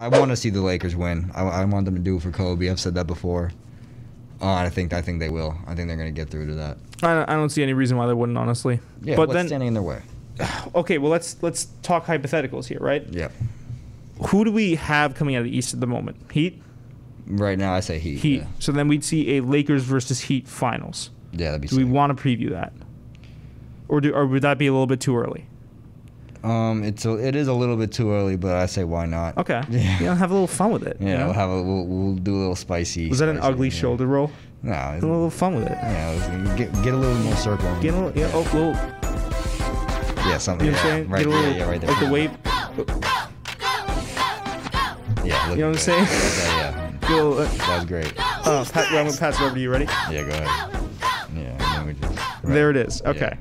I want to see the Lakers win. I, I want them to do it for Kobe. I've said that before. Uh, I think I think they will. I think they're going to get through to that. I don't, I don't see any reason why they wouldn't, honestly. Yeah, but what's then, standing in their way? okay, well let's let's talk hypotheticals here, right? Yeah. Who do we have coming out of the East at the moment? Heat. Right now, I say Heat. Heat. Yeah, So then we'd see a Lakers versus Heat finals. yeah that'd be. Do we want to preview that, or do or would that be a little bit too early? Um, it's a, it is a little bit too early, but I say why not? Okay. Yeah. Yeah, have a little fun with it. you Yeah, know? we'll have a we'll, we'll do a little spicy. Was that an ugly yeah. shoulder roll? No, Have it's, a little fun with it. yeah, let's get get a little more circle. Get a little, yeah, oh, little, yeah, something. you know what I'm saying? Right Get a there, little, yeah, right there. like the wave. Yeah, look You know what I'm saying? Yeah, yeah, Get little, uh, that was great. uh, Pat, I'm gonna pass it over to you. Ready? Yeah, go ahead. Yeah, and then we just. There it is. Okay.